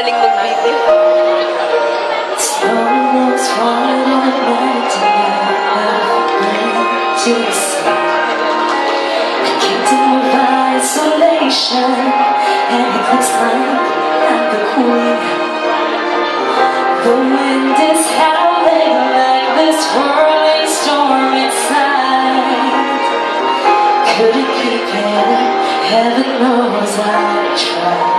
galing mag-video. Isolation, and it looks like I'm the queen. The wind is howling like this whirling storm inside. Couldn't keep it, heaven knows I tried.